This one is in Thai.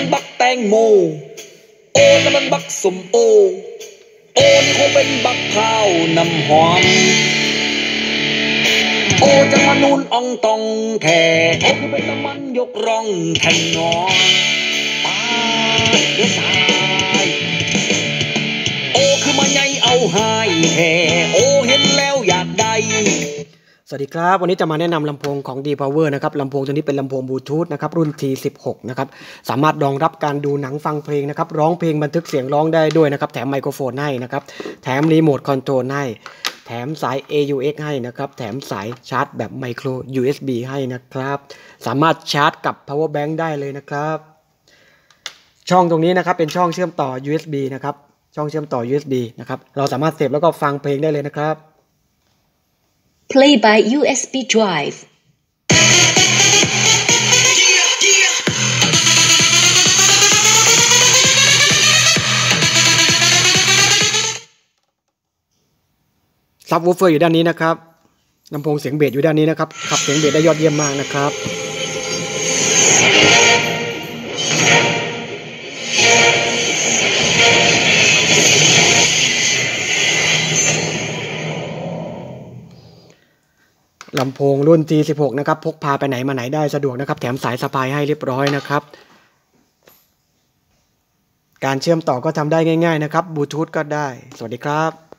มันบักแตงโม โอ้นั่นมันบักสมโอ โอ้นี่คงเป็นบักพร้าวน้ำหอม โอ้จังมานูนอ่องตองแท่โอ้คือเป็นน้ำมันยกร่องแทงหนอตายเด้อตาย โอ้คือมาใหญ่เอาหายแท่โอ้ สวัสดีครับ วันนี้จะมาแนะนำลำโพงของ D Power นะครับลำโพงตัวนี้เป็นลำโพงบลูทูธนะครับรุ่น T16 นะครับสามารถรองรับการดูหนังฟังเพลงนะครับร้องเพลงบันทึกเสียงร้องได้ด้วยนะครับแถมไมโครโฟนให้นะครับแถมรีโมทคอนโทรลให้ แถมสาย AUX ให้นะครับแถมสายชาร์จแบบไมโคร USB ให้นะครับสามารถชาร์จกับ power bank ได้เลยนะครับ ช่องตรงนี้นะครับเป็นช่องเชื่อมต่อ USB นะครับช่องเชื่อมต่อ USB นะครับเราสามารถเสียบแล้วก็ฟังเพลงได้เลยนะครับ Play by USB drive. ซับวูฟเฟอร์อยู่ด้านนี้นะครับลำโพงเสียงเบสอยู่ด้านนี้นะครับขับเสียงเบสได้ยอดเยี่ยมมากนะครับ ลำโพงรุ่น T16 นะครับ พกพาไปไหนมาไหนได้สะดวกนะครับ แถมสายสะพายให้เรียบร้อยนะครับ การเชื่อมต่อก็ทำได้ง่าย ๆ นะครับบลูทูธก็ได้ สวัสดีครับ